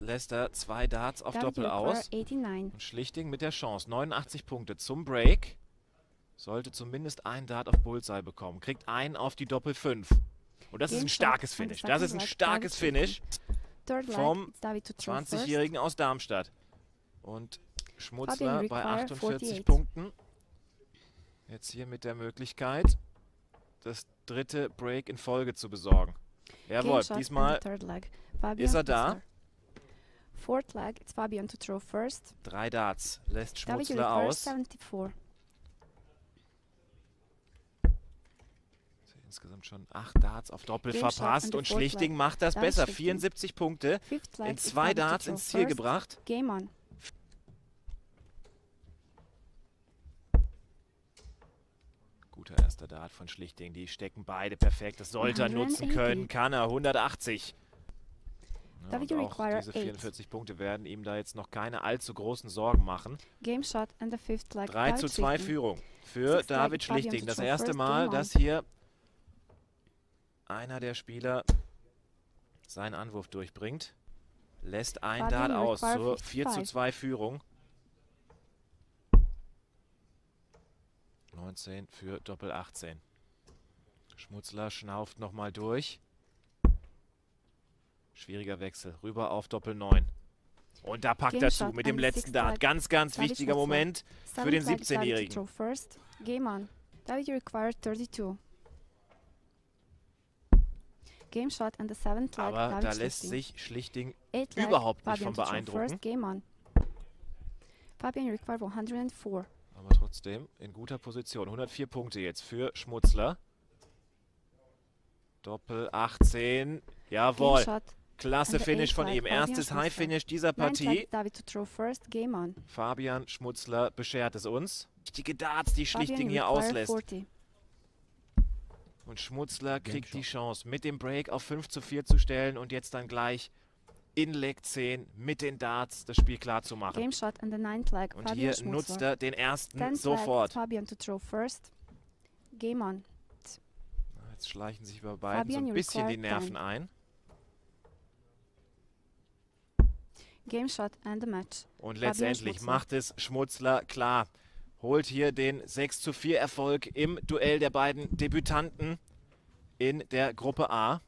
lässt er zwei Darts auf Doppel aus. 89. Und Schlichting mit der Chance. 89 Punkte zum Break. Sollte zumindest ein Dart auf Bullseye bekommen. Kriegt einen auf die Doppel 5. Und das ist ein starkes Finish. Das ist ein starkes Finish vom it's David to throw first. 20-Jährigen aus Darmstadt. Und Schmutzler bei require 48 48. Punkten. Jetzt hier mit der Möglichkeit, das dritte Break in Folge zu besorgen. Jawohl, diesmal ist er da. Fourth leg, it's Fabian to throw first. drei Darts. Lässt Schmutzler aus. 74. Insgesamt schon acht Darts auf Doppel Game verpasst und Schlichting macht das David besser. Schlichting. 74 Punkte in zwei Darts ins Ziel first. gebracht. Game on. Guter erster Dart von Schlichting. Die stecken beide perfekt. Das sollte er nutzen 180. können. Kann er. 180. Ja, David und auch diese eight. 44 Punkte werden ihm da jetzt noch keine allzu großen Sorgen machen. Game shot and the fifth leg. 3 David zu 2 Schlichting. Führung für leg, David Schlichting. Das erste Mal, dass hier einer der Spieler seinen Anwurf durchbringt. Lässt ein Dart aus zur 4 zu 55. 2 Führung. 19 für Doppel 18. Schmutzler schnauft nochmal durch. Schwieriger Wechsel. Rüber auf Doppel 9. Und da packt er zu mit dem letzten Dart. Ganz, ganz wichtiger. Moment für den leg, David to 17-Jährigen. throw first. Game on. David required 32. Game shot and the seventh leg. Aber da lässt sich Schlichting überhaupt nicht Fabian von beeindrucken. First. Game on. Fabian required 104. Aber trotzdem in guter Position. 104 Punkte jetzt für Schmutzler. Doppel 18. Game Jawohl. Klasse Finish von ihm. Fabian Erstes Schmutzler. High-Finish dieser Partie. Fabian Schmutzler beschert es uns. Richtige Darts, die Schlichting hier auslässt. 40. Und Schmutzler kriegt die Chance, mit dem Break auf 5 zu 4 zu stellen und jetzt dann gleich in Leg 10 mit den Darts das Spiel klar zu machen. Game shot and the ninth leg. Und Fabian hier Schmutzler. nutzt er den ersten Tenth leg, sofort. Fabian to throw first. Game on. Jetzt schleichen sich bei beiden so Fabian, ein you bisschen die Nerven time. ein. Game shot and the match. Und letztendlich macht es Schmutzler klar. Holt hier den 6 zu 4 Erfolg im Duell der beiden Debütanten in der Gruppe A.